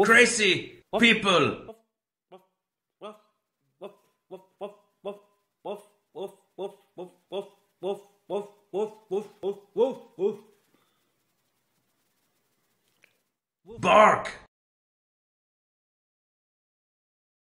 Crazy people. Bark.